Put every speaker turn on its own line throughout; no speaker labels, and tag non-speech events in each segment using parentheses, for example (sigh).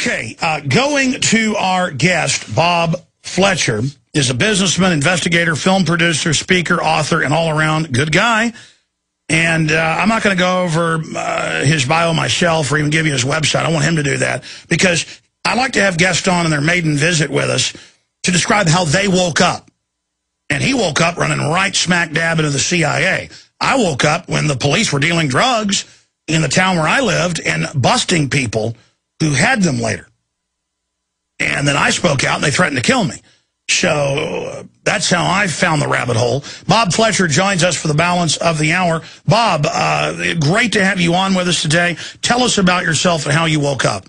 Okay, uh, going to our guest, Bob Fletcher, is a businessman, investigator, film producer, speaker, author, and all-around good guy. And uh, I'm not going to go over uh, his bio myself or even give you his website. I want him to do that because I like to have guests on in their maiden visit with us to describe how they woke up. And he woke up running right smack dab into the CIA. I woke up when the police were dealing drugs in the town where I lived and busting people who had them later. And then I spoke out and they threatened to kill me. So uh, that's how I found the rabbit hole. Bob Fletcher joins us for the balance of the hour. Bob, uh, great to have you on with us today. Tell us about yourself and how you woke up.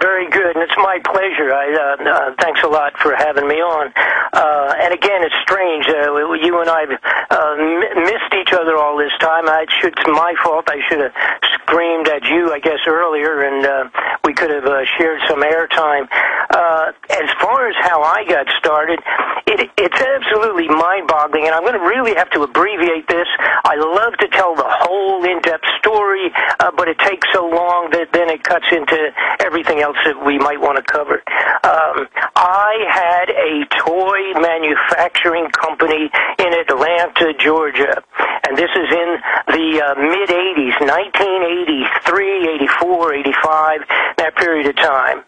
Very good, and it's my pleasure. I uh, uh, thanks a lot for having me on. Uh, and again, it's strange. Uh, you and I uh, m- missed each other all this time. I should, it's my fault. I should have screamed at you, I guess, earlier, and uh, we could have uh, shared some airtime. Uh, far as how I got started, it, it's absolutely mind-boggling, and I'm going to really have to abbreviate this. I love to tell the whole in-depth story, uh, but it takes so long that then it cuts into everything else that we might want to cover. Um, I had a toy manufacturing company in Atlanta, Georgia, and this is in the uh, mid 80s, 1983, 84, 85, that period of time.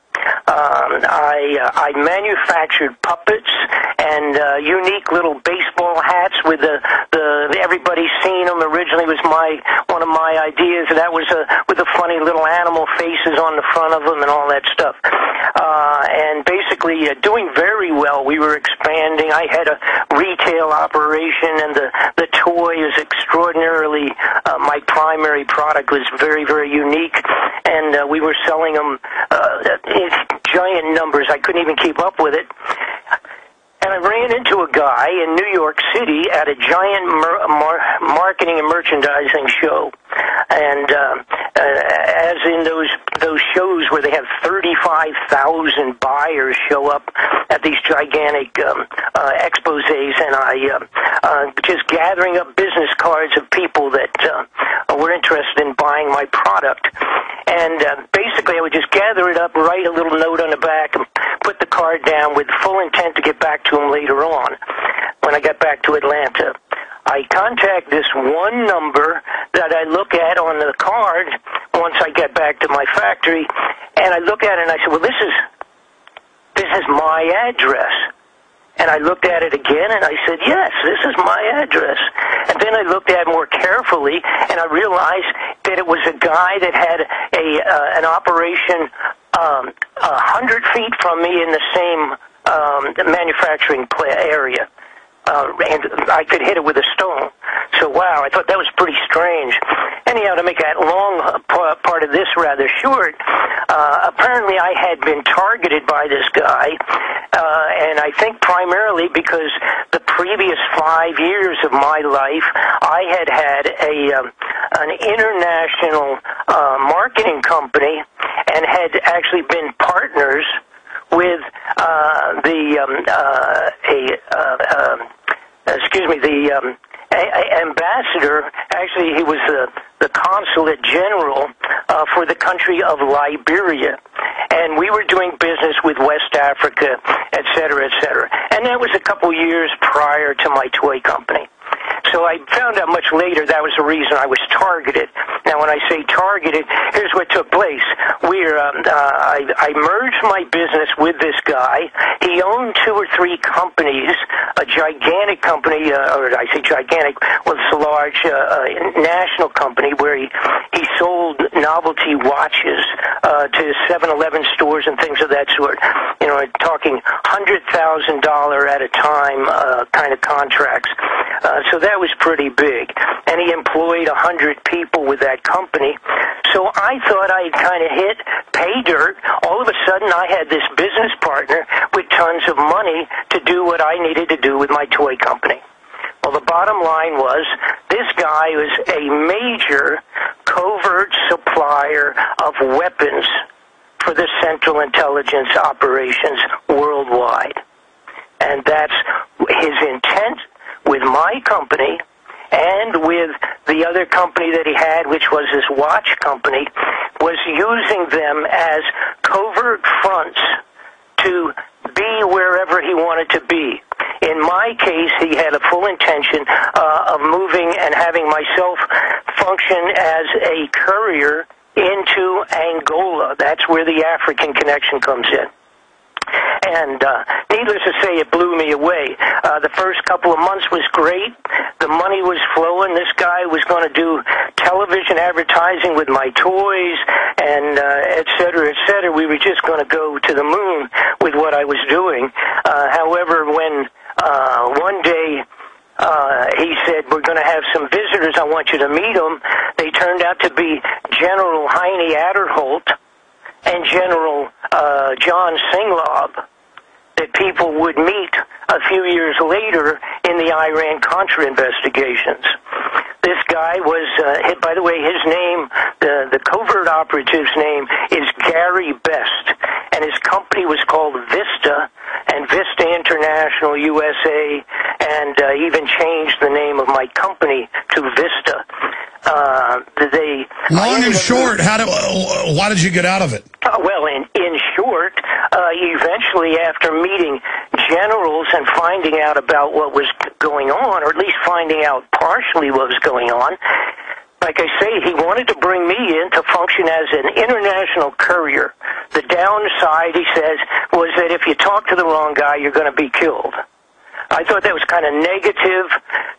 Um, I uh, I manufactured puppets and uh, unique little baseball hats with the the everybody's seen them. Originally was my one of my ideas. That was a with the funny little animal faces on the front of them and all that stuff. Uh, and basically uh, doing very well. We were expanding. I had a retail operation, and the the toy is extraordinarily. Uh, my primary product was very very unique, and uh, we were selling them. Uh, giant numbers. I couldn't even keep up with it. And I ran into a guy in New York City at a giant mer- mar- marketing and merchandising show, and uh, uh, as in those those shows where they have thirty five thousand buyers show up at these gigantic um, uh, exposés, and I uh, uh, just gathering up business cards of people that uh, were interested in buying my product, and uh, just gather it up, write a little note on the back, and put the card down with full intent to get back to him later on when I got back to Atlanta. I contact this one number that I look at on the card once I get back to my factory, and I look at it and I said, "Well, this is this is my address." And I looked at it again and I said, "Yes, this is my address." And then I looked at it more carefully and I realized that it was a guy that had a uh, an operation um, a hundred feet from me in the same um, manufacturing area. Uh, and I could hit it with a stone. So wow, I thought that was pretty strange. Anyhow, to make that long uh, part of this rather short, uh, apparently I had been targeted by this guy, uh, and I think primarily because the previous five years of my life, I had had a um, an international uh, marketing company and had actually been partners with uh, the um, uh, a uh, me the um, a, a ambassador. Actually, he was the the consulate general uh, for the country of Liberia, and we were doing business with West Africa, et cetera, et cetera. And that was a couple years prior to my toy company. So I found out much later that was the reason I was targeted. Now, when I say targeted, here's what took place. We're, um, uh, I, I merged my business with this guy. He owned two or three companies, a gigantic company, uh, or I say gigantic, well, a large uh, uh, national company where he, he sold novelty watches uh, to 7-Eleven stores and things of that sort. You know, talking $100,000 at a time uh, kind of contracts. Uh, Uh, so that was pretty big. And he employed a hundred people with that company. So I thought I'd kind of hit pay dirt. All of a sudden, I had this business partner with tons of money to do what I needed to do with my toy company. Well, the bottom line was this guy was a major covert supplier of weapons for the Central Intelligence operations worldwide. And that's his intent with my company and with the other company that he had, which was his watch company, was using them as covert fronts to be wherever he wanted to be. In my case, he had a full intention uh, of moving and having myself function as a courier into Angola. That's where the African connection comes in. And uh, needless to say, it blew me away. Uh, the first couple of months was great. The money was flowing. This guy was going to do television advertising with my toys and uh, et cetera, et cetera. We were just going to go to the moon with what I was doing. Uh, however, when uh, one day uh, he said, we're going to have some visitors. I want you to meet them. They turned out to be General Heine Aderholt and General uh, John Singlaub that people would meet a few years later in the Iran-Contra investigations. This guy was, uh, by the way, his name, the, the covert operative's name is Gary Best, and his company was called Vista, and Vista International USA, and uh, even changed the name of my company to Vista. Uh, they
long and short. How do? Uh, why did you get out of it?
Uh, well, in in short, uh, eventually after meeting generals and finding out about what was going on, or at least finding out partially what was going on. Like I say, he wanted to bring me in to function as an international courier. The downside, he says, was that if you talk to the wrong guy, you're going to be killed. I thought that was kind of negative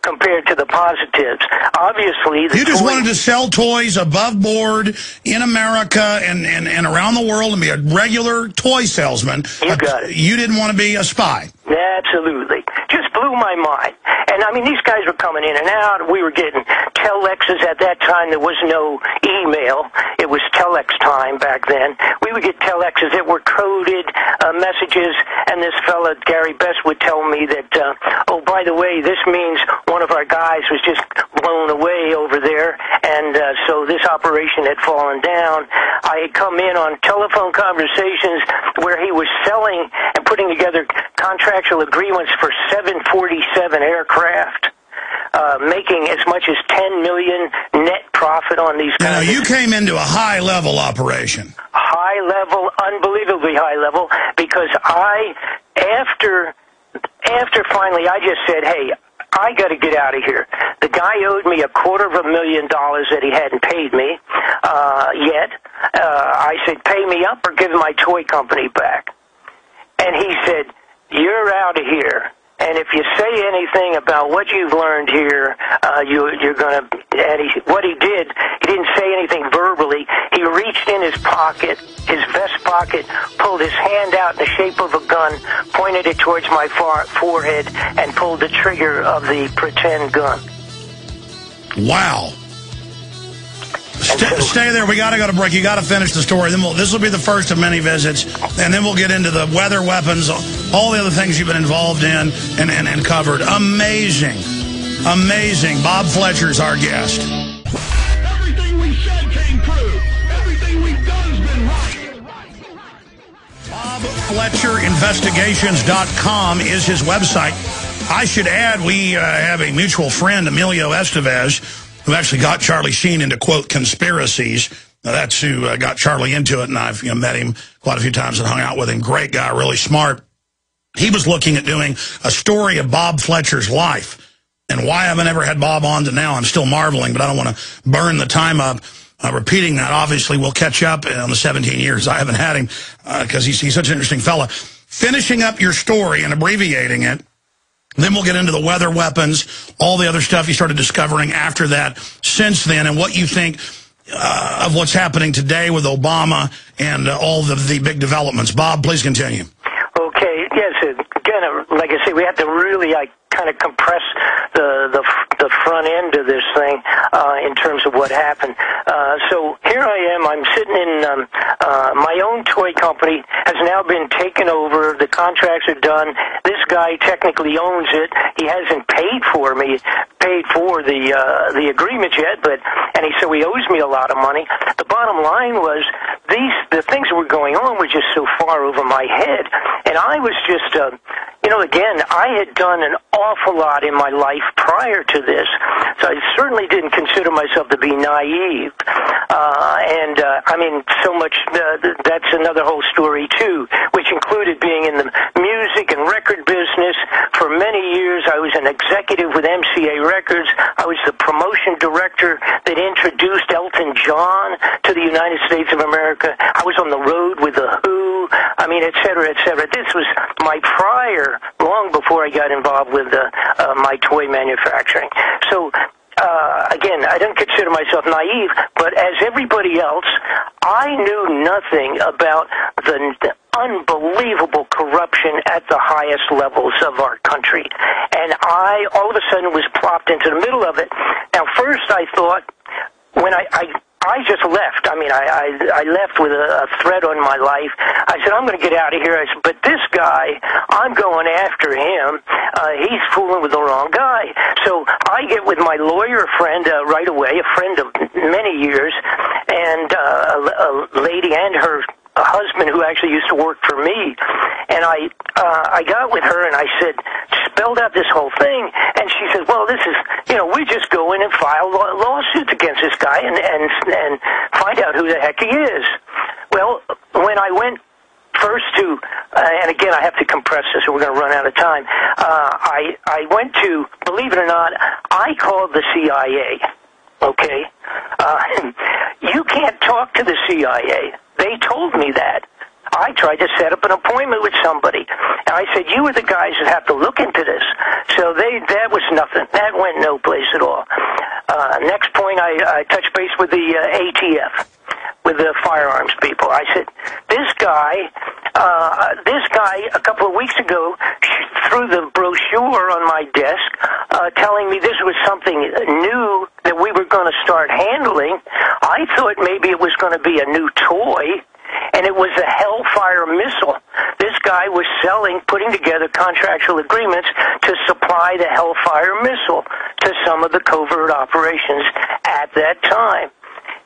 compared to the positives. Obviously,
you just wanted to sell toys above board in America and, and, and around the world and be a regular toy salesman.
You got it.
You didn't want to be a spy.
Absolutely. Just blew my mind. And I mean, these guys were coming in and out. We were getting telexes at that time. There was no email. It was telex time back then. We would get telexes that were coded uh, messages, and this fella, Gary Best, would tell me that, uh, oh, by the way, this means one of our guys was just blown away over there, and uh, so this operation had fallen down. I had come in on telephone conversations where he was selling and putting together contractual agreements for 747 aircraft. Uh, making as much as 10 million net profit on these.
Now you came into a high level operation.
High level, unbelievably high level, because I, after, after finally, I just said, hey. I got to get out of here. The guy owed me a quarter of a million dollars that he hadn't paid me uh, yet. Uh, I said, pay me up or give my toy company back. And he said, you're out of here. And if you say anything about what you've learned here, uh, you, you're going to. And he, what he did, he didn't say anything verbally. He reached in his pocket, his vest pocket, pulled his hand out in the shape of a gun, pointed it towards my far, forehead, and pulled the trigger of the pretend gun.
Wow. St stay there. We got to go to break. You got to finish the story. Then we'll, this will be the first of many visits, and then we'll get into the weather weapons, all the other things you've been involved in and, and, and covered. Amazing. Amazing. Bob Fletcher's our guest.
Everything we said came true. Everything we've done has been right.
BobFletcherInvestigations.com is his website. I should add, we uh, have a mutual friend, Emilio Estevez, who actually got Charlie Sheen into, quote, conspiracies. Now, that's who uh, got Charlie into it, and I've you know, met him quite a few times and hung out with him. Great guy, really smart. He was looking at doing a story of Bob Fletcher's life. And why I've never had Bob on to now, I'm still marveling, but I don't want to burn the time up. Uh, repeating that, obviously, we'll catch up on the 17 years I haven't had him because uh, he's, he's such an interesting fella. Finishing up your story and abbreviating it, then we'll get into the weather weapons, all the other stuff you started discovering after that since then, and what you think uh, of what's happening today with Obama and uh, all the, the big developments. Bob, please continue.
Like I say, we have to really like kind of compress the the the front end of this thing uh, in terms of what happened. Uh, so here I am. I'm sitting in um, uh, my own toy company has now been taken over. The contracts are done. This guy technically owns it. He hasn't paid for me, paid for the uh, the agreement yet, but and he so he owes me a lot of money. The bottom line was these the things that were going on were just so far over my head, and I was just. Uh, you know, again, I had done an awful lot in my life prior to this, so I certainly didn't consider myself to be naive. Uh, and uh, I mean, so much. Uh, that's another whole story too, which included being in the music for many years. I was an executive with MCA Records. I was the promotion director that introduced Elton John to the United States of America. I was on the road with the Who. I mean, et cetera, et cetera. This was my prior long before I got involved with uh, uh, my toy manufacturing. So uh, again, I don't consider myself naive, but as everybody else, I knew nothing about the, the unbelievable corruption at the highest levels of our country. And I, all of a sudden, was plopped into the middle of it. Now, first I thought, when I, I I just left. I mean, I I, I left with a, a threat on my life. I said, I'm going to get out of here. I said, but this guy, I'm going after him. Uh, he's fooling with the wrong guy. So I get with my lawyer friend uh, right away, a friend of many years, and uh, a, a lady and her a husband who actually used to work for me, and I uh, I got with her and I said spelled out this whole thing, and she said, "Well, this is you know we just go in and file law- lawsuits against this guy and and and find out who the heck he is." Well, when I went first to, uh, and again I have to compress this, or we're going to run out of time. Uh, I I went to, believe it or not, I called the CIA. Okay, uh, (laughs) you can't talk to the CIA. They told me that. I tried to set up an appointment with somebody, and I said, "You are the guys that have to look into this." So they that was nothing. That went no place at all. Uh, next point, I, I touched base with the uh, ATF, with the firearms people. I said, "This guy, uh, this guy, a couple of weeks ago, threw the brochure on my desk, uh, telling me this was something new that we were going to start handling. I thought maybe it was going to be a new toy." and it was a Hellfire missile. This guy was selling, putting together contractual agreements to supply the Hellfire missile to some of the covert operations at that time.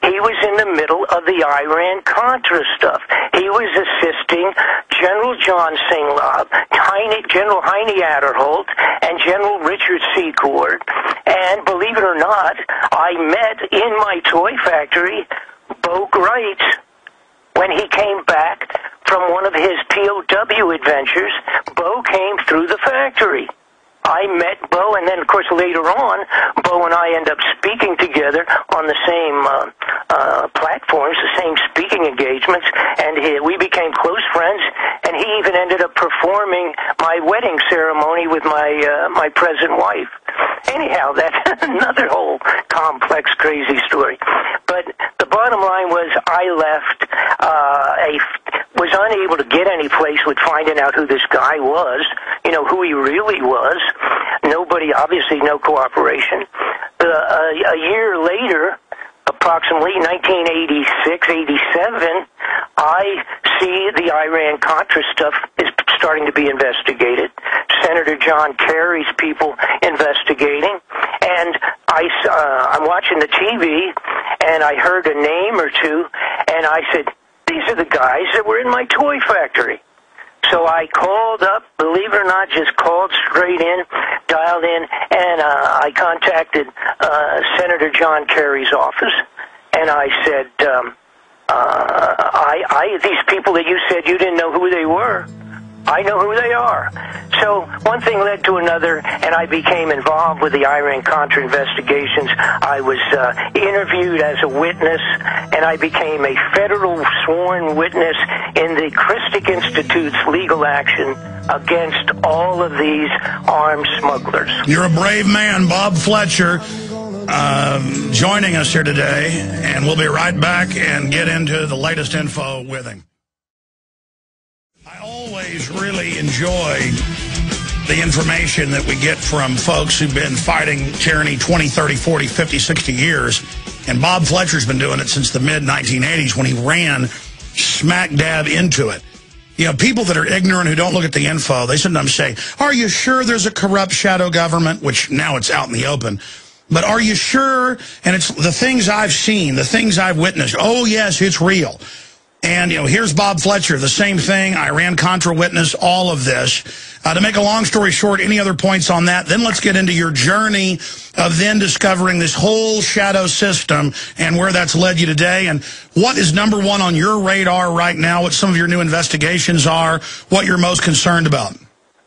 He was in the middle of the Iran Contra stuff. He was assisting General John Singlaub, Heine, General Heine Aderholt, and General Richard Secord. And believe it or not, I met in my toy factory Bo Gritz when he came back from one of his POW adventures, Bo came through the factory. I met Bo, and then, of course, later on, Bo and I end up speaking together on the same uh, uh, platforms, the same speaking engagements, and he, we became close friends. And he even ended up performing my wedding ceremony with my uh, my present wife. Anyhow, that's (laughs) another whole complex, crazy story. But the bottom line was, I left uh, a was unable to get any place with finding out who this guy was, you know, who he really was. Nobody, obviously, no cooperation. Uh, a, a year later, approximately 1986, 87, I see the Iran Contra stuff is starting to be investigated. Senator John Kerry's people investigating, and I uh, I'm watching the TV, and I heard a name or two, and I said, "These are the guys that were in my toy factory." So I called up, believe it or not, just called straight in, dialed in, and uh, I contacted uh, Senator John Kerry's office, and I said, um, uh, I, I, these people that you said you didn't know who they were, I know who they are. So one thing led to another, and I became involved with the Iran Contra investigations. I was uh, interviewed as a witness, and I became a federal sworn witness in the Christic Institute's legal action against all of these armed smugglers.
You're a brave man, Bob Fletcher. Um, joining us here today, and we'll be right back and get into the latest info with him. I always really enjoy the information that we get from folks who've been fighting tyranny 20, 30, 40, 50, 60 years. And Bob Fletcher's been doing it since the mid-1980s when he ran smack dab into it. You know, people that are ignorant who don't look at the info, they sometimes say, are you sure there's a corrupt shadow government? Which now it's out in the open. But are you sure? And it's the things I've seen, the things I've witnessed. Oh, yes, it's real. And, you know, here's Bob Fletcher, the same thing, Iran-Contra witness, all of this. Uh, to make a long story short, any other points on that? Then let's get into your journey of then discovering this whole shadow system and where that's led you today. And what is number one on your radar right now, what some of your new investigations are, what you're most concerned about?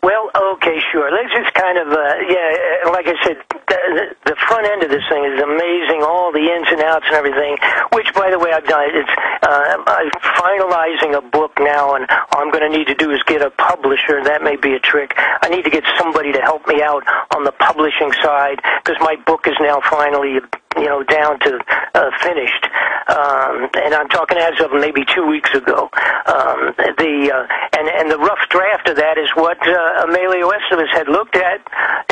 Well, okay, sure. Let's just kind of, uh, yeah, like I said, the, the front end of this thing is amazing, all the ins and outs and everything, which, by the way, I've done. It's, uh, I'm finalizing a book now, and all I'm going to need to do is get a publisher. That may be a trick. I need to get somebody to help me out on the publishing side, because my book is now finally you know, down to uh, finished. Um, and I'm talking as of maybe two weeks ago. Um, the uh, and and the rough draft of that is what uh, Emilio Estevez had looked at,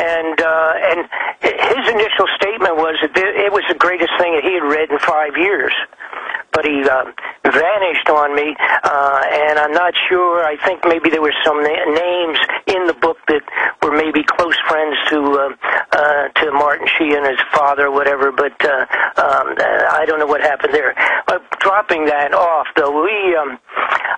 and uh, Uh, and his initial statement was that it was the greatest thing that he had read in five years but he uh, vanished on me, uh, and I'm not sure. I think maybe there were some na- names in the book that were maybe close friends to uh, uh, to Martin Sheen and his father, or whatever. But uh, um, I don't know what happened there. But dropping that off, though, we um,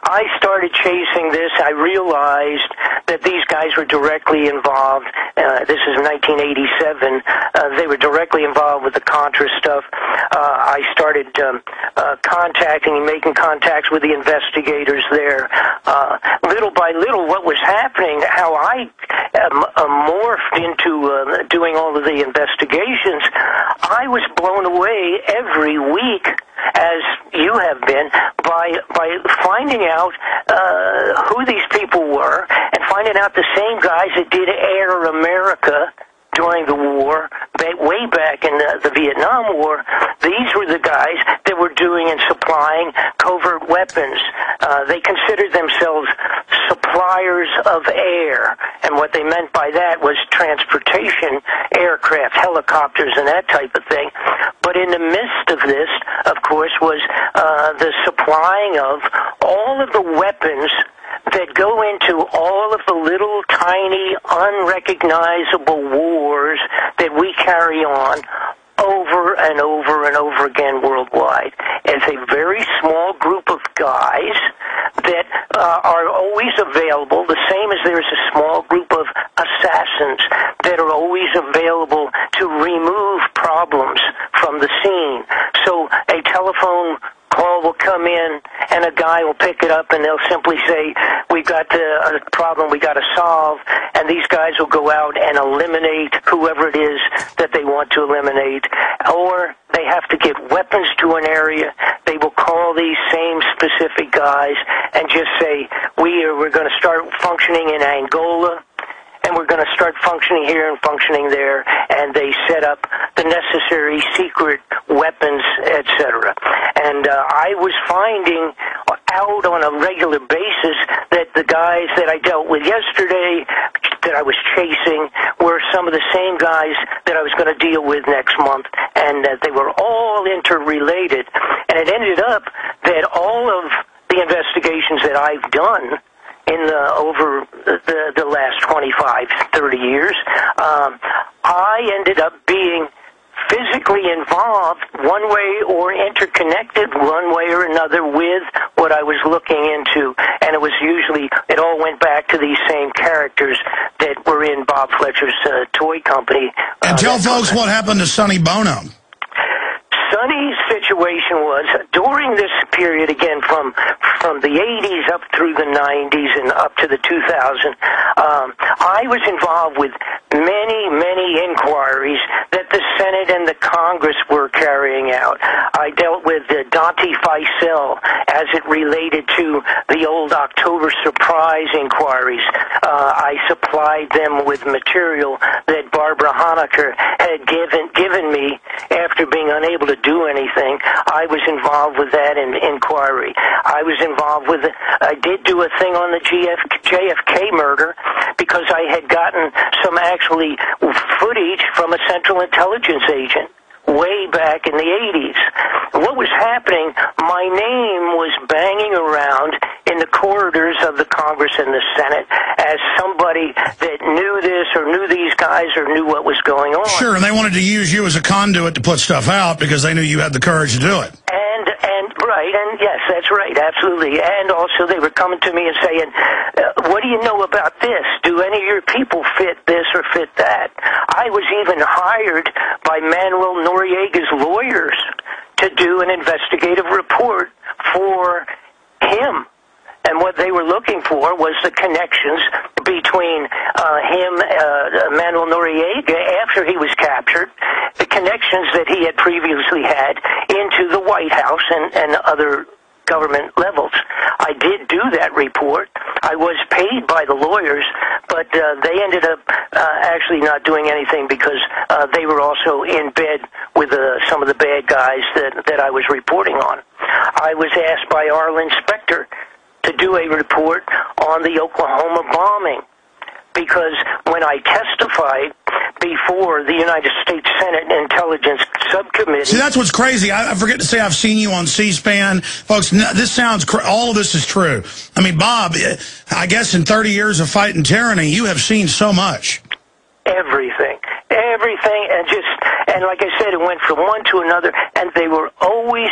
I started chasing this. I realized that these guys were directly involved. Uh, this is 1987. Uh, they were directly involved with the Contra stuff. Uh, I started um, uh, contacting and making contacts with the investigators there. Uh, little by little, what was happening, how I um, uh, morphed into uh, doing all of the investigations, I was blown away every week as you have been by by finding out uh, who these people were and finding out the same guys that did Air America during the war, way back in the, the Vietnam War, these were the guys that were doing and supplying covert weapons. Uh, they considered themselves suppliers of air, and what they meant by that was transportation, aircraft, helicopters, and that type of thing. But in the midst of this, of course, was uh, the supplying of all of the weapons that go into all of the little tiny unrecognizable wars that we carry on over and over and over again worldwide. It's a very small group of guys that uh, are always available, the same as there's a small group of assassins that are always available to remove problems from the scene. So a telephone call will come in and a guy will pick it up and they'll simply say, we've got a problem we got to solve, and these guys will go out and eliminate whoever it is that they want to eliminate, or they have to get weapons to an area. They will call these same specific guys and just say, we are, we're going to start functioning in Angola and we're going to start functioning here and functioning there, and they set up the necessary secret weapons, etc. And uh, I was finding out on a regular basis that the guys that I dealt with yesterday, that I was chasing, were some of the same guys that I was going to deal with next month, and that they were all interrelated. And it ended up that all of the investigations that I've done in the over the the last 25 30 years um i ended up being physically involved one way or interconnected one way or another with what I was looking into. And it was usually it all went back to these same characters that were in Bob Fletcher's uh, toy company.
And uh, tell folks what happened to Sonny Bono
Sonny's situation was during this period again from from the 80s up through the 90s and up to the 2000 um, I was involved with many many inquiries that the Senate and the Congress were carrying out. I dealt with Dante Fascell as it related to the old October surprise inquiries uh, I supplied them with material that Barbara Honegger had given given me after being unable to do anything. I was involved with that in, inquiry. I was involved with, I did do a thing on the GF, JFK murder because I had gotten some actually footage from a Central Intelligence agent way back in the 80s. What was happening, my name was banging around in the corridors of the Congress and the Senate as somebody that knew this or knew these guys or knew what was going on.
Sure, and they wanted to use you as a conduit to put stuff out because they knew you had the courage to do it.
And and Right, and yes, that's right, absolutely. And also, they were coming to me and saying, uh, "What do you know about this? Do any of your people fit this or fit that?" I was even hired by Manuel Noriega's lawyers to do an investigative report for him. And what they were looking for was the connections between uh, him, uh, Manuel Noriega, after he was captured, the connections that he had previously had into the White House and, and other government levels. I did do that report. I was paid by the lawyers, but uh, they ended up uh, actually not doing anything because uh, they were also in bed with uh, some of the bad guys that, that I was reporting on. I was asked by Arlen Specter to do a report on the Oklahoma bombing because when I testified before the United States Senate Intelligence Subcommittee.
See, that's what's crazy. I, I forget to say I've seen you on C-SPAN. Folks, no, this sounds, all of this is true. I mean, Bob, eh, I guess in 30 years of fighting tyranny, you have seen so much.
Everything. Everything. And just, and like I said, it went from one to another, and they were always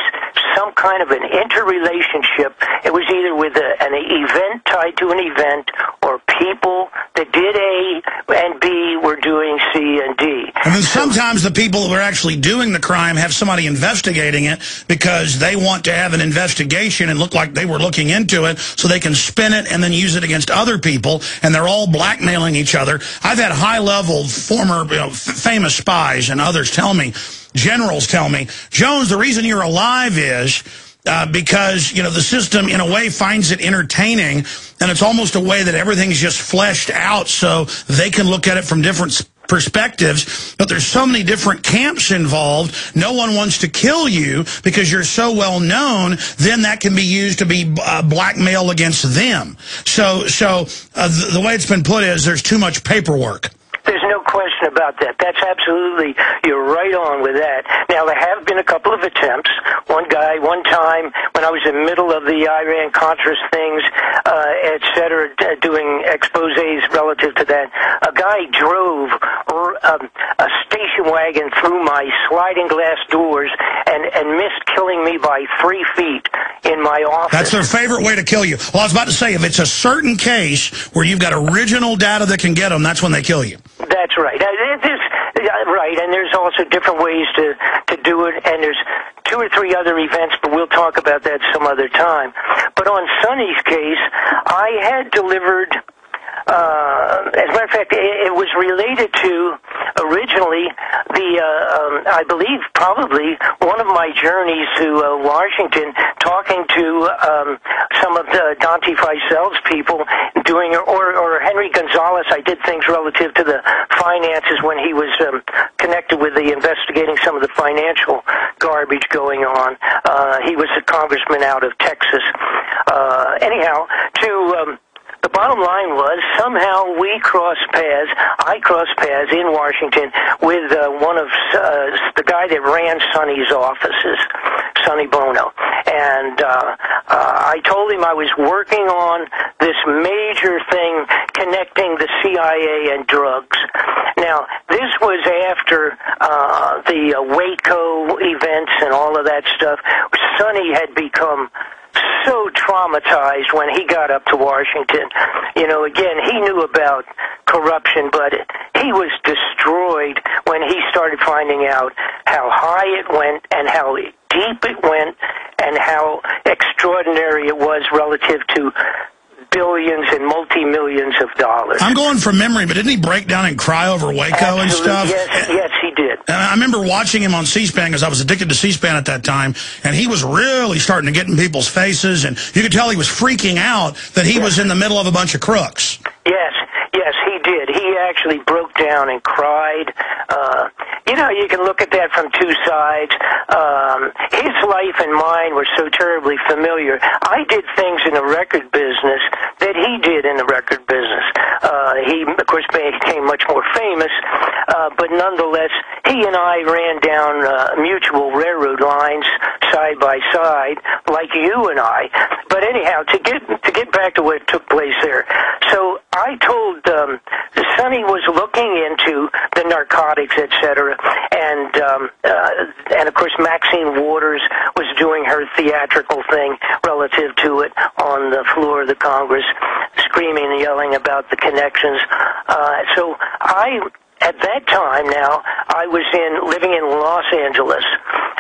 some kind of an interrelationship. It was either with a, an event tied to an event or people that did A and B were doing C and D.
And then sometimes the people who are actually doing the crime have somebody investigating it because they want to have an investigation and look like they were looking into it so they can spin it and then use it against other people and they're all blackmailing each other. I've had high-level former you know, famous spies and tell me, generals tell me, Jones, the reason you're alive is uh, because, you know, the system, in a way, finds it entertaining, and it's almost a way that everything's just fleshed out so they can look at it from different perspectives, but there's so many different camps involved. No one wants to kill you because you're so well known. Then that can be used to be uh, blackmail against them. So, so uh, the, the way it's been put is there's too much paperwork.
There's no question about that. That's absolutely, you're right on with that. Now, there have been a couple of attempts. One guy, one time, when I was in the middle of the Iran-Contras things, uh, et cetera, doing exposés relative to that, a guy drove um, a station wagon through my sliding glass doors and, and missed killing me by three feet in my office.
That's their favorite way to kill you. Well, I was about to say, if it's a certain case where you've got original data that can get them, that's when they kill you.
That's right. There's, right, and there's also different ways to, to do it, and there's two or three other events, but we'll talk about that some other time. But on Sonny's case, I had delivered uh, as a matter of fact, it, it was related to originally the, uh, um, I believe, probably one of my journeys to uh, Washington, talking to um, some of the Dante Fascell's people, doing or, or Henry Gonzalez. I did things relative to the finances when he was um, connected with the investigating some of the financial garbage going on. Uh, he was a congressman out of Texas. Uh, anyhow, to um, bottom line was somehow we crossed paths. I crossed paths in Washington with uh, one of uh, the guy that ran Sonny's offices, Sonny Bono, and uh, uh, I told him I was working on this major thing connecting the CIA and drugs. Now, this was after uh, the uh, Waco events and all of that stuff. Sonny had become so traumatized when he got up to Washington. You know, again, he knew about corruption, but he was destroyed when he started finding out how high it went and how deep it went and how extraordinary it was relative to billions and multi-millions of dollars.
I'm going from memory, but didn't he break down and cry over Waco
Absolutely.
and stuff?
Yes, yes, he did.
And I remember watching him on C-SPAN because I was addicted to C-SPAN at that time, and he was really starting to get in people's faces, and you could tell he was freaking out that he yes. was in the middle of a bunch of crooks.
Yes, yes, he did. He actually broke down and cried. Uh, you know, you can look at that from two sides. Um, his life and mine were so terribly familiar. I did things in the record business that he did in the record business. Uh, he, of course, became much more famous, uh, but nonetheless, he and I ran down uh, mutual railroad lines side by side, like you and I. But anyhow, to get to get back to what took place there, so I told um, Sonny was looking into the narcotics, etc., and um, uh, and of course Maxine Waters was doing her theatrical thing relative to it on the floor of the Congress, screaming and yelling about the connections. Uh, so I at that time now I was in living in Los Angeles.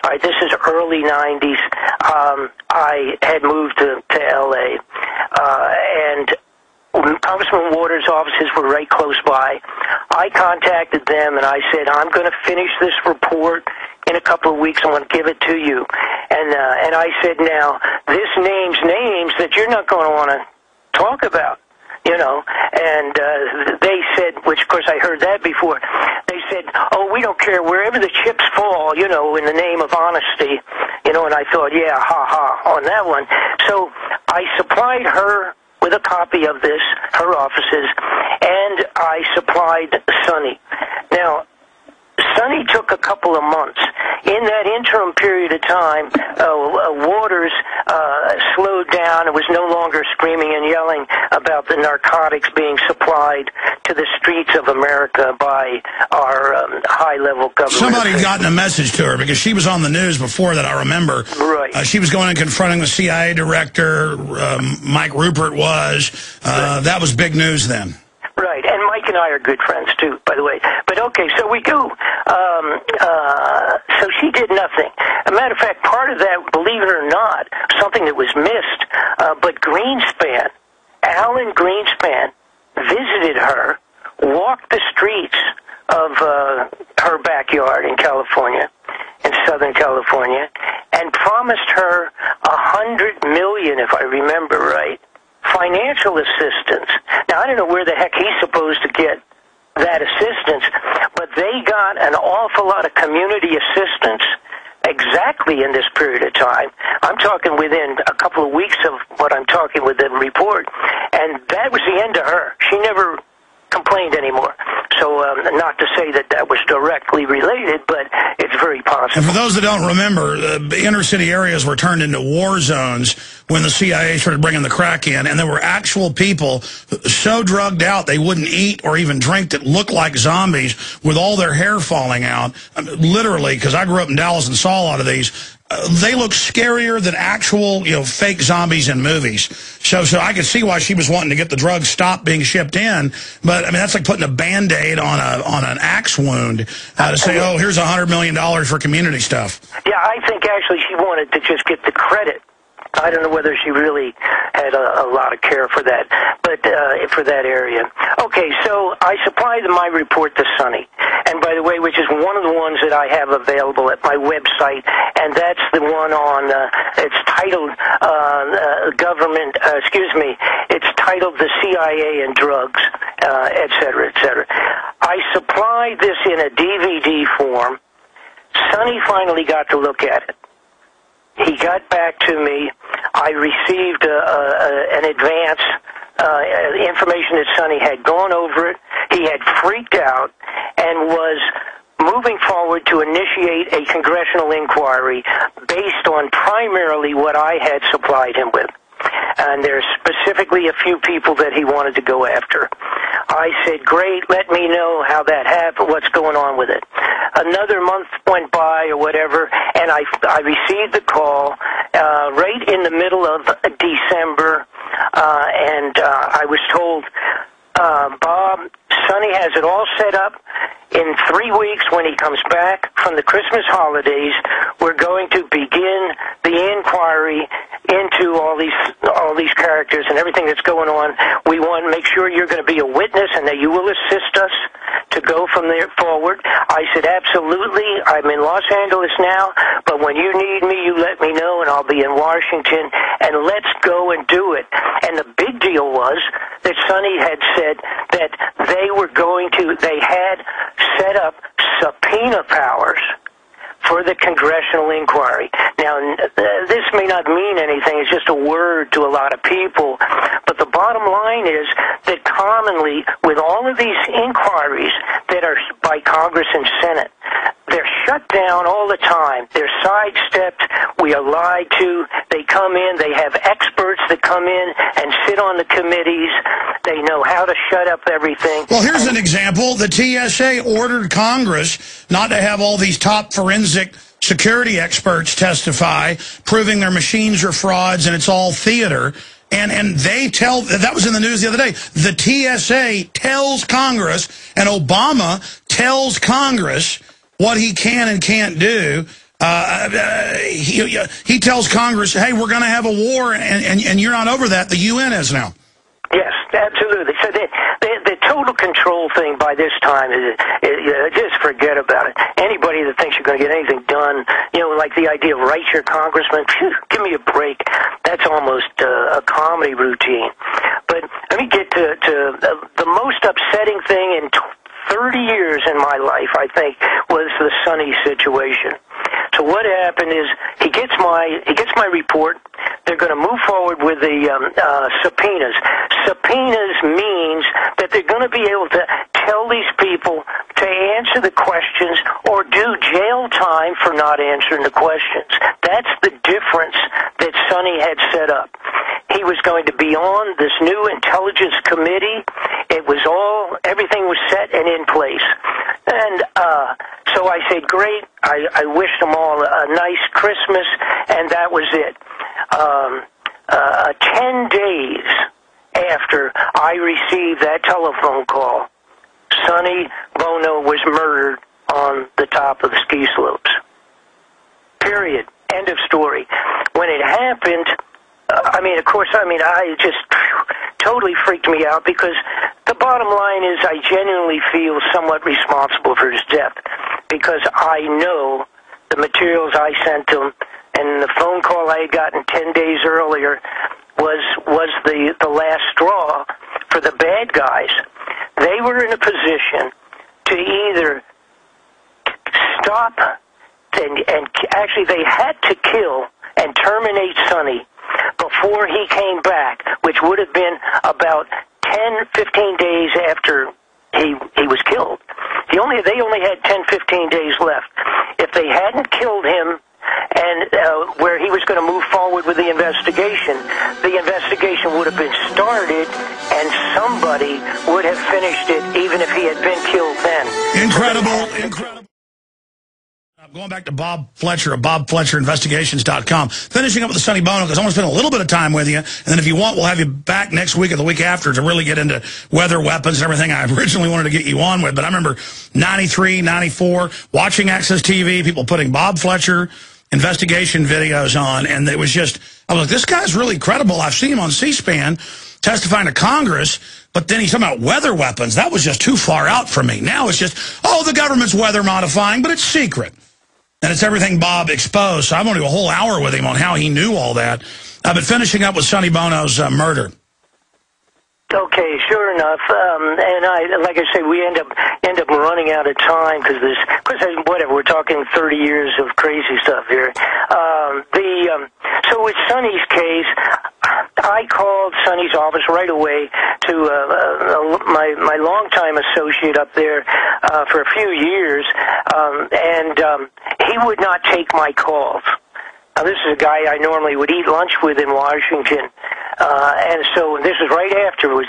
All right, this is early '90s. Um, I had moved to to LA, uh, and Congressman Waters' offices were right close by. I contacted them and I said, I'm going to finish this report in a couple of weeks. I'm going to give it to you. And uh, and I said, now this names names that you're not going to want to talk about. You know, and uh, they said, which of course I heard that before. They said, "Oh, we don't care wherever the chips fall." You know, in the name of honesty. You know, and I thought, yeah, ha ha, on that one. So I supplied her with a copy of this, her offices, and I supplied Sonny. Now, Sonny took a couple of months. In that interim period of time, uh, uh, Waters uh, slowed down and was no longer screaming and yelling about the narcotics being supplied to the streets of America by our um, high-level government.
Somebody had gotten a message to her because she was on the news before that. I remember.
Right.
Uh, she was going and confronting the CIA director. Um, Mike Ruppert was. Uh, that was big news then.
Right, and Mike and I are good friends too, by the way. But okay, so we go. Um, uh, so she did nothing. A matter of fact, part of that, believe it or not, something that was missed. Uh, but Greenspan, Alan Greenspan, visited her, walked the streets of uh, her backyard in California, in Southern California, and promised her a hundred million, if I remember right, financial assistance. Now, I don't know where the heck he's supposed to get that assistance, but they got an awful lot of community assistance exactly in this period of time. I'm talking within a couple of weeks of what I'm talking with the report, and that was the end of her. She never complained anymore. So, um, not to say that that was directly related, but it's very possible.
And for those that don't remember, uh, inner city areas were turned into war zones when the CIA started bringing the crack in, and there were actual people so drugged out they wouldn't eat or even drink that looked like zombies with all their hair falling out. I mean, literally, because I grew up in Dallas and saw a lot of these. Uh, they look scarier than actual, you know, fake zombies in movies. So, so I could see why she was wanting to get the drugs stopped being shipped in. But I mean, that's like putting a band-aid on a on an axe wound uh, to say, oh, here's a hundred million dollars for community stuff.
Yeah, I think actually she wanted to just get the credit. I don't know whether she really had a, a lot of care for that, but uh, for that area. Okay, so I supplied my report to Sonny, and by the way, which is one of the ones that I have available at my website, and that's the one on. Uh, it's titled uh, uh, "Government." Uh, excuse me. It's titled "The CIA and Drugs," uh, et cetera, et cetera. I supplied this in a DVD form. Sonny finally got to look at it. He got back to me. I received a, a, an advance uh, information that Sonny had gone over it. He had freaked out and was moving forward to initiate a congressional inquiry based on primarily what I had supplied him with. And there's specifically a few people that he wanted to go after. I said, great, let me know how that happened, what's going on with it. Another month went by or whatever, and I, I received the call uh, right in the middle of December, uh, and uh, I was told, uh, Bob, Sonny has it all set up. In three weeks, when he comes back from the Christmas holidays, we're going to begin the inquiry into all these all these characters and everything that's going on. We want to make sure you're going to be a witness and that you will assist us to go from there forward. I said, absolutely. I'm in Los Angeles now, but when you need me, you let me know, and I'll be in Washington, and let's go and do it. And the big deal was that Sonny had said that they were going to, they had set up subpoena powers for the congressional inquiry. Now, not mean anything, it's just a word to a lot of people, but the bottom line is that commonly, with all of these inquiries that are by Congress and Senate, they're shut down all the time. They're sidestepped. We are lied to. They come in. They have experts that come in and sit on the committees. They know how to shut up everything.
Well, here's an example. The TSA ordered Congress not to have all these top forensic security experts testify, proving their machines are frauds and it's all theater. And, and they tell, that was in the news the other day, the TSA tells Congress, and Obama tells Congress what he can and can't do. Uh, uh, he, he tells Congress, hey, we're going to have a war, and, and, and you're not over that. The UN is now.
Yes, absolutely. So the, the, the total control thing by this time is, is uh, just forget about it. Anybody that thinks you're going to get anything done, you know, like the idea of write your congressman, phew, give me a break. That's almost uh, a comedy routine. But let me get to, to the most upsetting thing in. T- 30 years in my life, I think, was the Sonny situation. So what happened is he gets my he gets my report. They're going to move forward with the um, uh, subpoenas. Subpoenas means that they're going to be able to tell these people to answer the questions or do jail time for not answering the questions. That's the difference that Sonny had set up. He was going to be on this new intelligence committee. It was all everything was set and in place. And uh, so I said, great. I, I wished them all a nice Christmas, and that was it. Um, uh, ten days after I received that telephone call, Sonny Bono was murdered on the top of the ski slopes. Period. End of story. When it happened, I mean, of course, I mean, I just (sighs) totally freaked me out because the bottom line is I genuinely feel somewhat responsible for his death because I know the materials I sent him and the phone call I had gotten 10 days earlier was was the the last straw for the bad guys. They were in a position to either stop and and actually they had to kill and terminate Sonny before he came back, which would have been about 10, 15 days after he he was killed. He only they only had 10, 15 days left. If they hadn't killed him and uh, where he was going to move forward with the investigation, the investigation would have been started, and somebody would have finished it, even if he had been killed then.
Incredible, incredible. I'm going back to Bob Fletcher of BobFletcherInvestigations.com. Finishing up with the Sonny Bono, because I want to spend a little bit of time with you. And then if you want, we'll have you back next week or the week after to really get into weather weapons and everything I (laughs) originally wanted to get you on with. But I remember 93, 94, watching Access TV, people putting Bob Fletcher investigation videos on. And it was just, I was like, this guy's really credible. I've seen him on C-SPAN testifying to Congress, but then he's talking about weather weapons. That was just too far out for me. Now it's just, oh, the government's weather modifying, but it's secret. And it's everything Bob exposed. So I'm going to do a whole hour with him on how he knew all that. I've been finishing up with Sonny Bono's uh, murder.
Okay, sure enough. Um, and I, like I say, we end up end up running out of time because there's, because whatever. We're talking 30 years of crazy stuff here. Um, the um, so with Sonny's case, I called Sonny's office right away to uh, uh, my my longtime associate up there uh, for a few years, um, and um, he would not take my calls. Now, this is a guy I normally would eat lunch with in Washington, uh, and so this was right afterwards.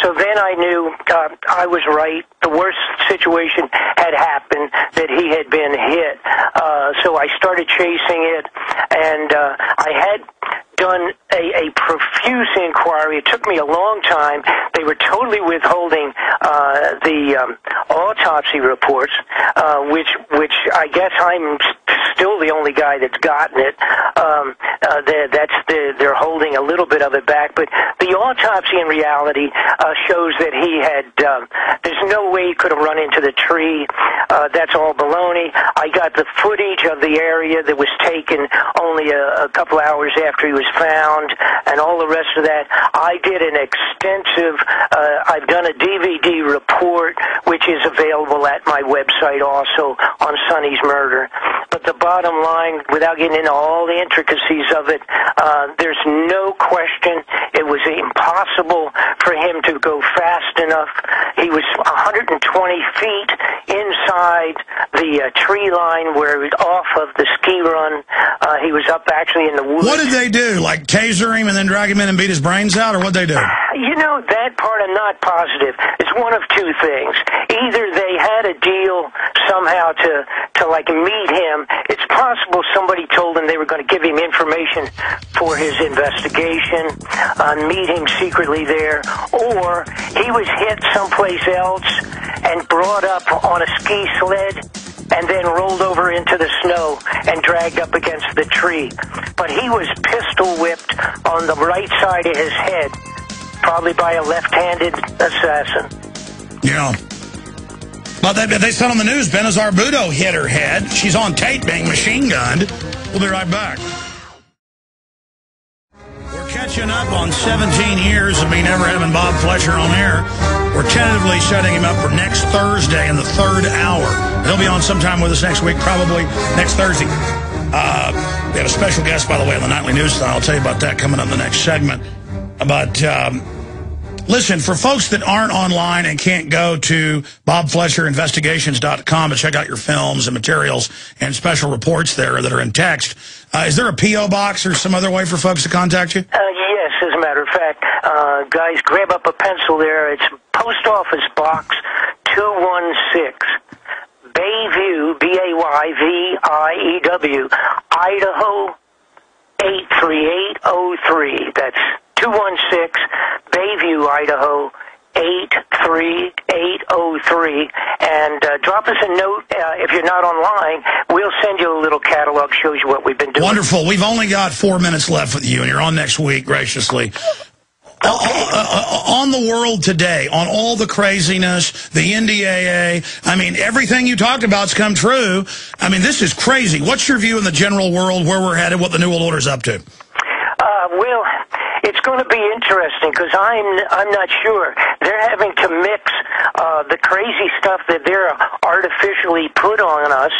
So then I knew uh, I was right. The worst situation had happened, that he had been hit. Uh, so I started chasing it, and uh, I had done a, a profuse inquiry. It took me a long time. They were totally withholding uh, the um, autopsy reports, uh, which which I guess I'm still the only guy that's gotten it. Um, uh, that's the, they're holding a little bit of it back, but the autopsy in reality uh, shows that he had. Um, there's no way he could have run into the tree. Uh, that's all baloney. I got the footage of the area that was taken only a, a couple hours after he was found, and all the rest of that. I did an extensive. Uh, I've done a DVD report, which is available at my website also on Sonny's murder. But the bottom line, without getting into all the intricacies of it, uh, there's no question it was impossible for him to go fast enough. He was 120 feet inside the uh, tree line where it off of the ski run. Uh, he was up actually in the woods.
What did they do? Like taser him and then drag him in and beat his brains out, or what they do?
You know, that part I'm not positive. It's one of two things. Either they had a deal somehow to, to like meet him. It's possible somebody told him they were going to give him information for his investigation, uh, meet him secretly there, or he was hit someplace else and brought up on a ski sled and then rolled over into the snow and dragged up against the tree. But he was pistol whipped on the right side of his head, probably by a left-handed assassin.
Yeah. Well, they, they said on the news, Benazir Bhutto hit her head. She's on tape being machine gunned. We'll be right back. Catching up on 17 years of me never having Bob Fletcher on air. We're tentatively setting him up for next Thursday in the third hour. He'll be on sometime with us next week, probably next Thursday. Uh, we have a special guest, by the way, on the Nightly News. I'll tell you about that coming up in the next segment. But um, listen, for folks that aren't online and can't go to bobfletcherinvestigations.com to check out your films and materials and special reports there that are in text, uh, is there a P.O. box or some other way for folks to contact you?
Uh, yes, as a matter of fact, uh, guys, grab up a pencil there. It's Post Office Box 216. Bayview, B-A-Y-V-I-E-W, Idaho 83803. That's 216 Bayview, Idaho 83803. And uh, drop us a note uh, if you're not online. We'll send you a little catalog, shows you what we've been doing.
Wonderful. We've only got four minutes left with you, and you're on next week, graciously. Uh, uh, uh, on the world today, on all the craziness, the NDAA, I mean, everything you talked about's come true. I mean, this is crazy. What's your view in the general world, where we're headed, what the New World Order's up to?
Uh, well, it's going to be interesting because I'm I'm not sure they're having to mix uh, the crazy stuff that they're artificially put on us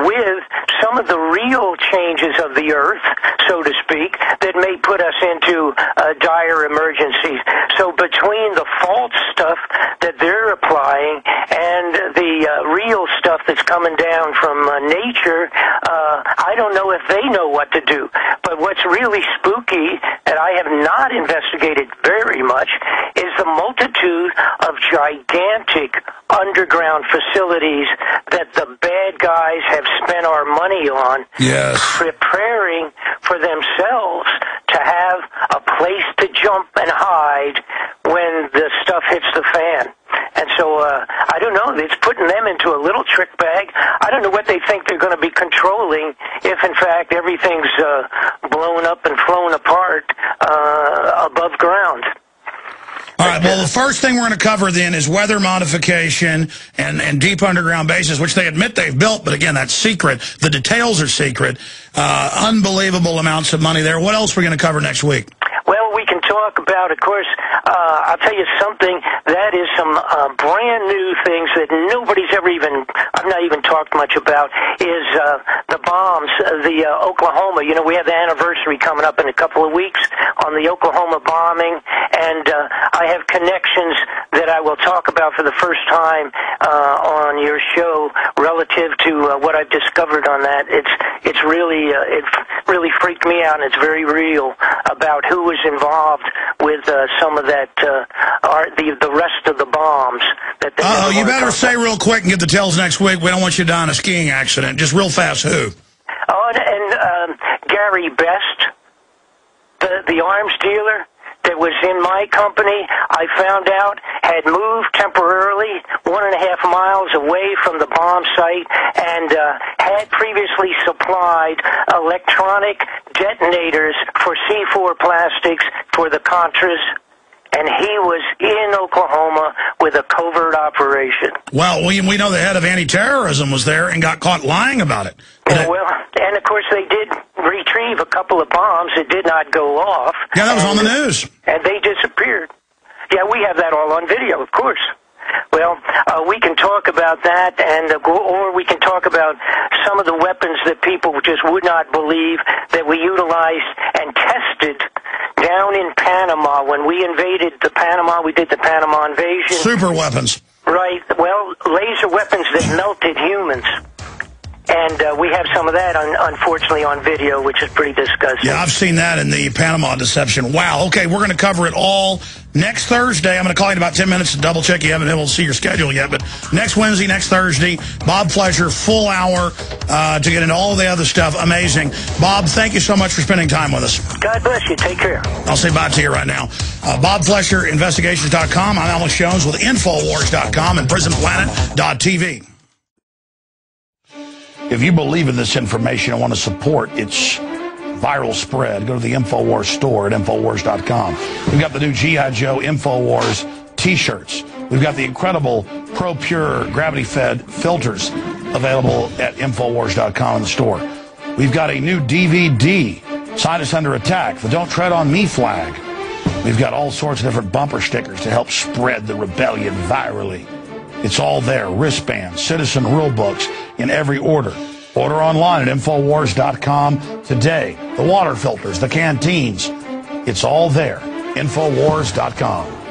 with some of the real changes of the earth, so to speak, that may put us into uh, dire emergencies. So between the false stuff that they're applying and the uh, real stuff that's coming down from uh, nature, uh, I don't know if they know what to do. But what's really spooky, and I have not investigated very much, is the multitude of gigantic underground facilities that the bad guys have spent our money on,
Yes.
preparing for themselves to have a place to jump and hide when the stuff hits the fan. So uh, I don't know. It's putting them into a little trick bag. I don't know what they think they're going to be controlling if, in fact, everything's uh, blown up and flown apart uh, above ground.
All right. Well, the first thing we're going to cover then is weather modification and, and deep underground bases, which they admit they've built, but again, that's secret. The details are secret. Uh, unbelievable amounts of money there. What else are we going to cover next week?
Talk about, of course, uh, I'll tell you something, that is some uh, brand new things that nobody's ever even, I've not even talked much about, is uh, the bombs, uh, the uh, Oklahoma. You know, we have the anniversary coming up in a couple of weeks on the Oklahoma bombing, and uh, I have connections that I will talk about for the first time uh, on your show relative to uh, what I've discovered on that. It's it's really uh, it really freaked me out, and it's very real about who was involved with uh, some of that uh, are the the rest of the bombs that they
Uh oh, you better say real quick and get the details next week. We don't want you to die in a skiing accident. Just real fast, who?
Oh, and, and um, Gary Best, the the arms dealer that was in my company, I found out had moved temporarily one and a half miles away from the bomb site and uh, had previously supplied electronic detonators for C4 plastics for the Contras. And he was in Oklahoma with a covert operation.
Well, we, we know the head of anti-terrorism was there and got caught lying about it.
Yeah, well, and of course they did retrieve a couple of bombs that did not go off.
yeah, that was on the news.
And they disappeared. Yeah, we have that all on video, of course. Well, uh, we can talk about that, and uh, go- or we can talk about some of the weapons that people just would not believe that we utilized and tested down in Panama when we invaded the Panama. We did the Panama invasion.
Super weapons.
Right. Well, laser weapons that melted humans. And uh, we have some of that, un- unfortunately, on video, which is pretty disgusting.
Yeah, I've seen that in the Panama deception. Wow. Okay, we're going to cover it all next Thursday. I'm going to call you in about 10 minutes to double check. You haven't been able to see your schedule yet, but next Wednesday, next Thursday, Bob Fletcher, full hour uh, to get into all the other stuff. Amazing. Bob, thank you so much for spending time with us.
God bless you. Take care.
I'll say bye to you right now. Uh, Bob Fletcher, Investigations.com. I'm Alex Jones with Infowars.com and PrisonPlanet.tv. If you believe in this information and want to support its viral spread, go to the InfoWars store at Infowars.com. We've got the new G.I. Joe InfoWars t-shirts. We've got the incredible ProPur gravity-fed filters available at Infowars.com in the store. We've got a new DVD, Scientists Under Attack, the Don't Tread on Me flag. We've got all sorts of different bumper stickers to help spread the rebellion virally. It's all there. Wristbands, citizen rule books in every order. Order online at Infowars.com today. The water filters, the canteens. It's all there. Infowars.com.